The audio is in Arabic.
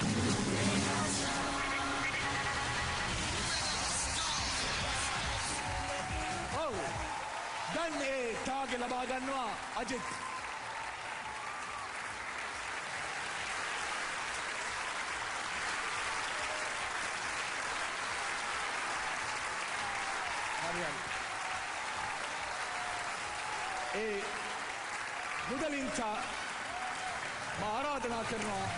Oh, dan e tag labaganwa Ajit. E முதல் இன்சா ஆராதனா திருவோம்